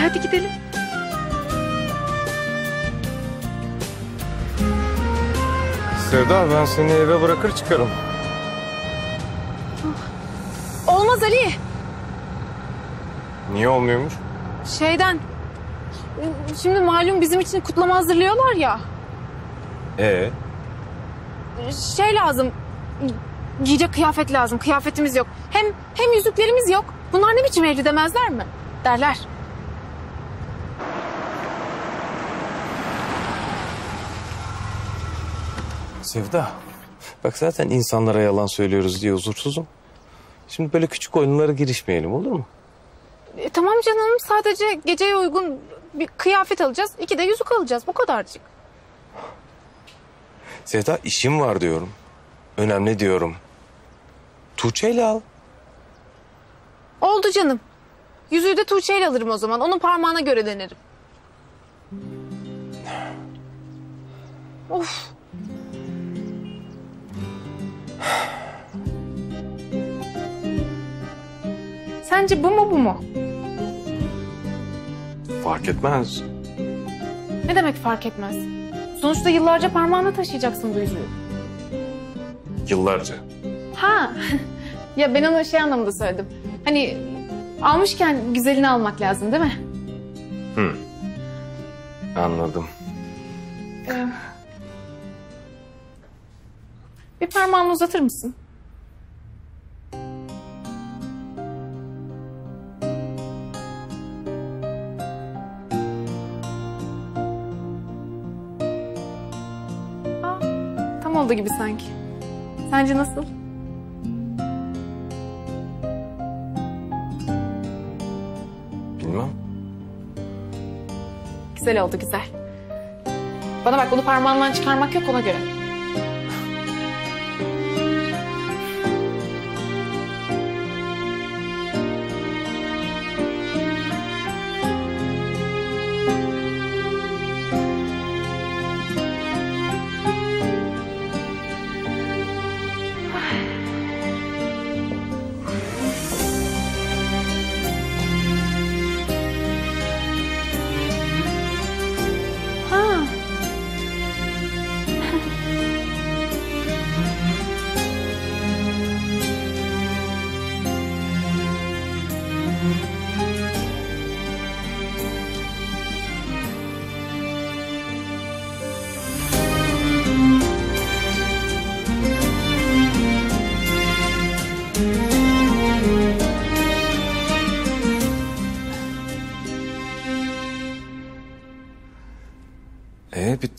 Hadi hadi gidelim. Sevda ben seni eve bırakır çıkarım. Olmaz Ali. Niye olmuyormuş? Şeyden. Şimdi malum bizim için kutlama hazırlıyorlar ya. Ee, Şey lazım. Giyecek kıyafet lazım. Kıyafetimiz yok. Hem hem yüzüklerimiz yok. Bunlar ne biçim evli demezler mi? Derler. Sevda. Bak zaten insanlara yalan söylüyoruz diye huzursuzum. Şimdi böyle küçük oyunlara girişmeyelim olur mu? E, tamam canım sadece geceye uygun bir kıyafet alacağız. İki de yüzük alacağız. Bu kadarcık. Sevda işim var diyorum. Önemli diyorum. Tuğçe'yle al. Oldu canım. Yüzüğü de Tuğçe ile alırım o zaman. Onun parmağına göre denerim. Of. Sence bu mu bu mu? Fark etmez. Ne demek fark etmez? Sonuçta yıllarca parmağına taşıyacaksın bu yüzüğü. Yıllarca. Ha. ya ben onu şey anlamında söyledim. Hani almışken güzelini almak lazım değil mi? Hı. Anladım. Ee, bir parmağını uzatır mısın? Aa, tam oldu gibi sanki. Sence nasıl? Bilmem. Güzel oldu güzel. Bana bak bunu parmağından çıkarmak yok ona göre.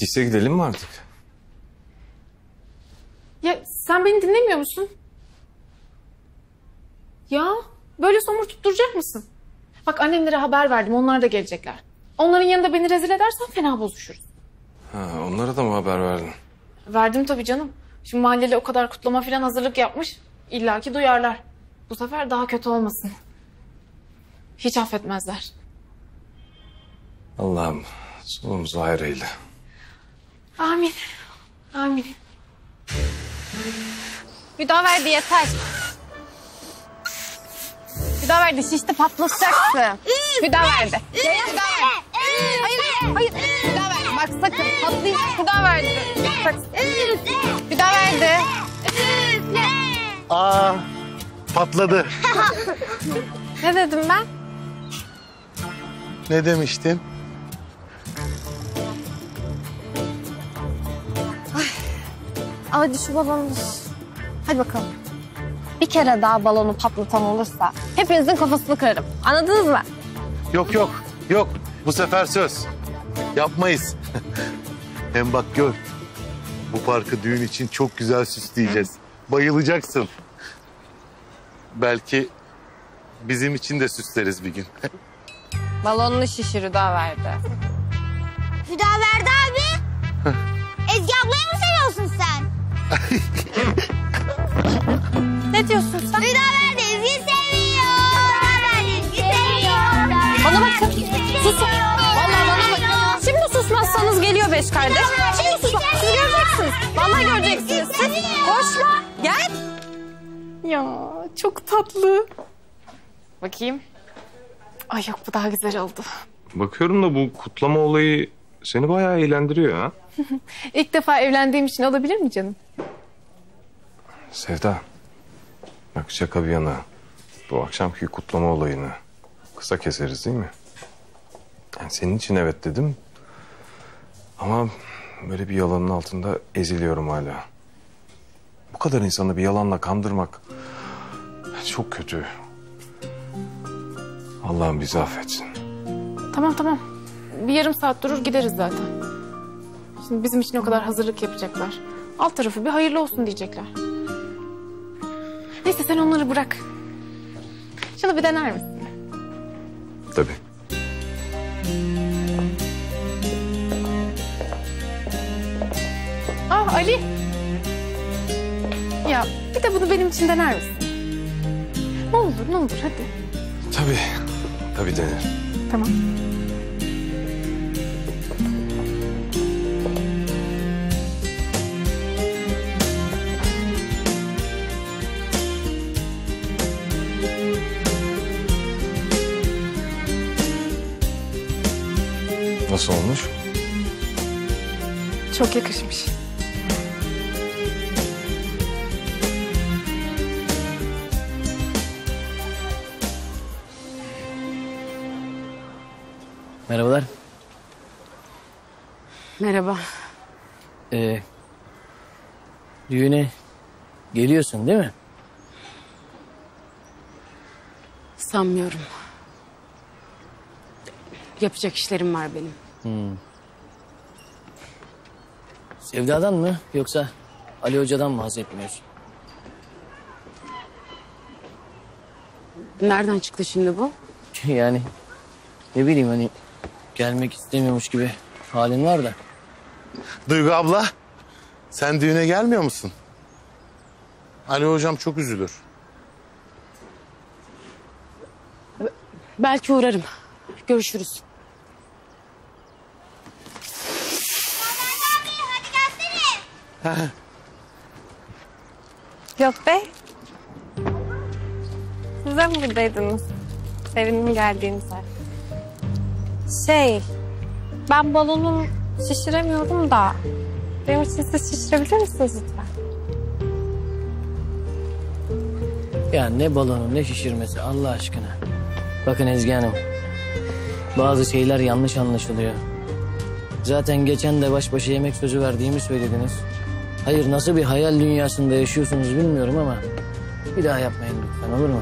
Bittiyse gidelim mi artık? Ya sen beni dinlemiyor musun? Ya böyle somurtup duracak mısın? Bak annemlere haber verdim onlar da gelecekler. Onların yanında beni rezil edersen fena bozuşuruz. Ha, onlara da mı haber verdin? Verdim tabii canım. Şimdi mahalleli o kadar kutlama falan hazırlık yapmış. İlla ki duyarlar. Bu sefer daha kötü olmasın. Hiç affetmezler. Allah'ım sonumuzu hayır eyle. Amin. Amin. Hüdaverdi yeter. Hüdaverdi şişti patlatacaksın. Hüdaverdi. Ya ya Hüdaverdi. Hayır hayır. Hüdaverdi bak sakın patlayacak Hüdaverdi. Bak. Hüdaverdi. Aa patladı. Ne dedim ben? Ne demiştin? Hadi şu balonu. Hadi bakalım. Bir kere daha balonu patlatan olursa hepinizin kafasını kırarım. Anladınız mı? Yok yok yok bu sefer söz. Yapmayız. Hem bak gör. Bu parkı düğün için çok güzel süsleyeceğiz. Bayılacaksın. Belki bizim için de süsleriz bir gün. Balonunu şişir Hüdaverdi. Hüdaverdi Ne diyorsun sen? Hüdaverdi Ezgi seviyor. Hüdaverdi Ezgi seviyor. Bana bakın. Susun. Vallahi bana bakın. Şimdi susmazsanız geliyor beş kardeş. Şimdi susma. Siz göreceksiniz. Vallahi göreceksiniz. Siz koşma. Gel. Ya çok tatlı. Bakayım. Ay yok bu daha güzel oldu. bakıyorum da bu kutlama olayı seni bayağı eğlendiriyor ha. İlk defa evlendiğim için olabilir mi canım? Sevda. Bak şaka bir yana. Bu akşamki kutlama olayını kısa keseriz değil mi? Yani senin için evet dedim. Ama böyle bir yalanın altında eziliyorum hala. Bu kadar insanı bir yalanla kandırmak çok kötü. Allah'ım bizi affetsin. Tamam tamam. Bir yarım saat durur gideriz zaten. Şimdi bizim için o kadar hazırlık yapacaklar. Alt tarafı bir hayırlı olsun diyecekler. Neyse sen onları bırak. Şunu bir dener misin? Tabii. Ah Ali. Ya bir de bunu benim için dener misin? Ne olur ne olur hadi. Tabii. Tabii denir. Tamam. Nasıl olmuş? Çok yakışmış. Merhabalar. Merhaba. Ee, düğüne geliyorsun değil mi? Sanmıyorum. Yapacak işlerim var benim. Sevdadan mı yoksa Ali Hoca'dan mı haz etmiyorsun? Nereden çıktı şimdi bu? yani ne bileyim hani gelmek istemiyormuş gibi halin var da. Duygu abla, sen düğüne gelmiyor musun? Ali hocam çok üzülür. Belki uğrarım. Görüşürüz. Yok be. Siz de mi buradaydınız? Sevindim geldiğinize. Şey, ben balonu şişiremiyorum da. Benim için siz şişirebilir misiniz lütfen? Ya ne balonu ne şişirmesi Allah aşkına. Bakın Ezgi Hanım. Bazı şeyler yanlış anlaşılıyor. Zaten geçen de baş başa yemek sözü verdiğimi söylediniz. Hayır nasıl bir hayal dünyasında yaşıyorsunuz bilmiyorum ama... ...bir daha yapmayın lütfen olur mu?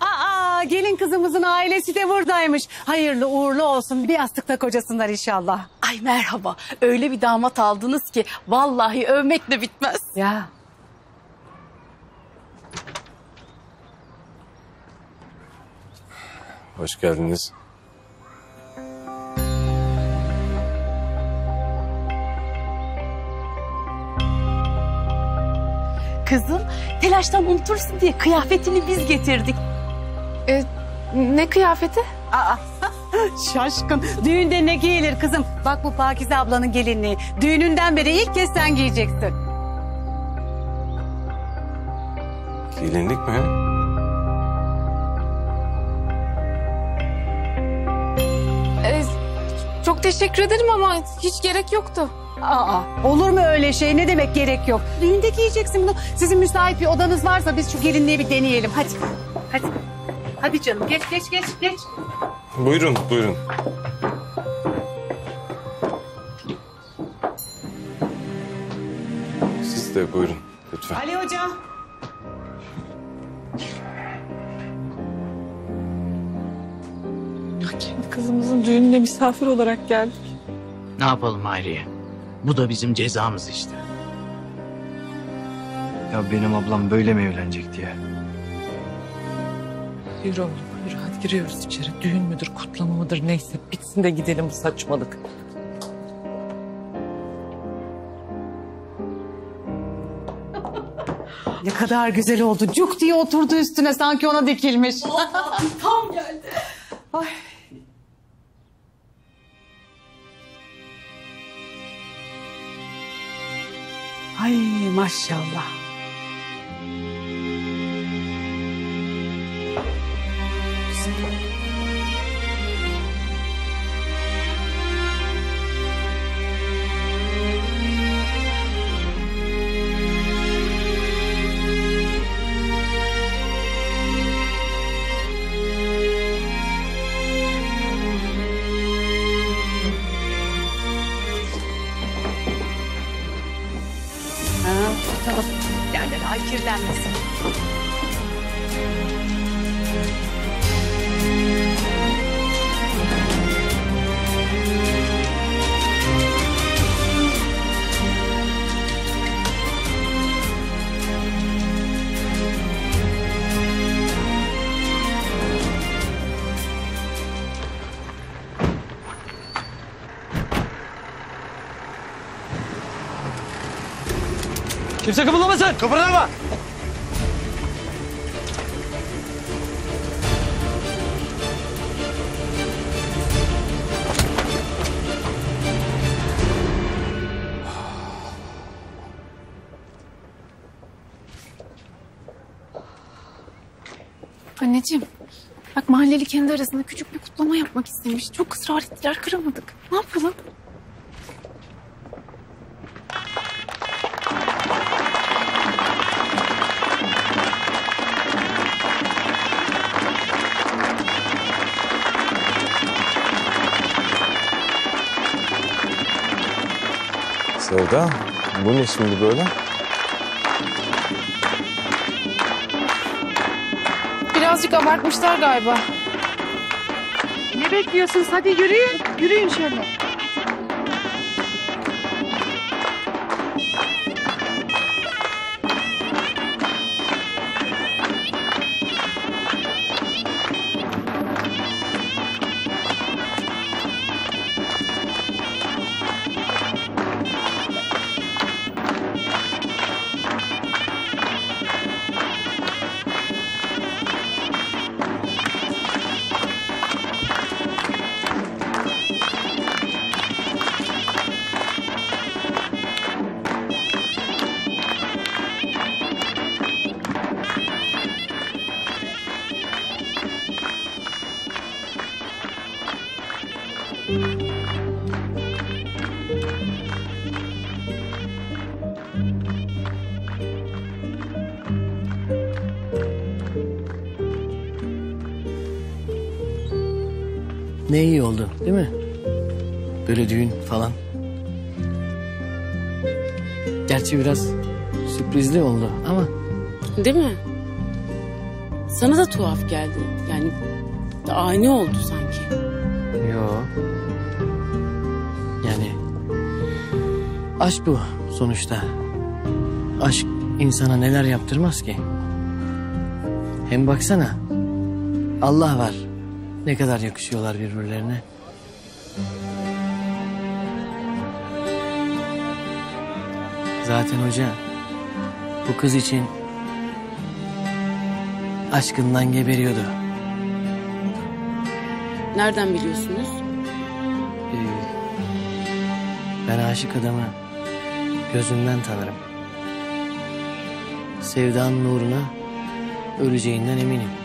Aa, gelin kızımızın ailesi de buradaymış. Hayırlı uğurlu olsun. Bir yastıkta kocasınlar inşallah. Ay merhaba. Öyle bir damat aldınız ki vallahi övmekle bitmez. Ya. Hoş geldiniz. Kızım telaştan unutursun diye kıyafetini biz getirdik. E, ne kıyafeti? Aa, şaşkın. Düğünde ne giyilir kızım? Bak bu Pakize ablanın gelinliği. Düğününden beri ilk kez sen giyeceksin. Gelinlik mi? E, çok teşekkür ederim ama hiç gerek yoktu. Aa, olur mu öyle şey? Ne demek gerek yok. Düğünde giyeceksin bunu. Sizin müsait bir odanız varsa biz şu gelinliği bir deneyelim. Hadi. Hadi. Hadi canım geç geç geç geç. Buyurun, buyurun. Siz de buyurun lütfen. Ali Hoca. Kızımızın düğününe misafir olarak geldik. Ne yapalım Hayriye? Bu da bizim cezamız işte. Ya benim ablam böyle mi evlenecekti ya? Yürü oğlum yürü hadi giriyoruz içeri. Düğün müdür kutlama mıdır neyse bitsin de gidelim bu saçmalık. Ne kadar güzel oldu. Cuk diye oturdu üstüne sanki ona dikilmiş. Tam geldi. Ay. Ay maşallah. Kimse kımıldamasın. Kıpırdama. Anneciğim bak mahalleli kendi arasında küçük bir kutlama yapmak istemiş. Çok ısrar ettiler kıramadık. Ne yapalım? Sevda, bu ne şimdi böyle? Birazcık abartmışlar galiba. Ne bekliyorsunuz? Hadi yürüyün. Yürüyün şöyle. Ne iyi oldu değil mi? Böyle düğün falan. Gerçi biraz sürprizli oldu ama Değil mi? Sana da tuhaf geldi. Yani ani oldu sanki. yo. Yani aşk bu sonuçta. Aşk insana neler yaptırmaz ki? Hem baksana Allah var. Ne kadar yakışıyorlar birbirlerine. Zaten hoca bu kız için aşkından geberiyordu. Nereden biliyorsunuz? Ee, ben aşık adamı gözünden tanırım. Sevdanın uğruna öleceğinden eminim.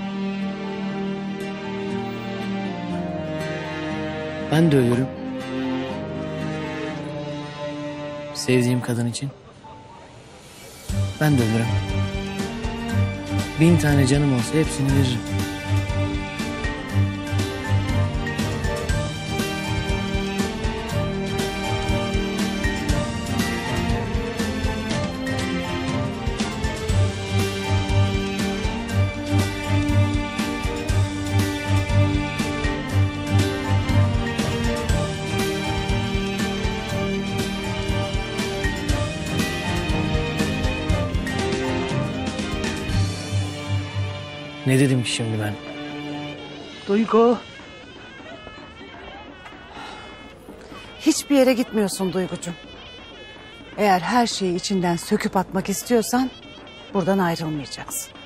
Ben de ölürüm. Sevdiğim kadın için. Ben de ölürüm. Bin tane canım olsa hepsini veririm. Ne dedim ki şimdi ben? Duygu. Hiçbir yere gitmiyorsun Duygucuğum. Eğer her şeyi içinden söküp atmak istiyorsan buradan ayrılmayacaksın.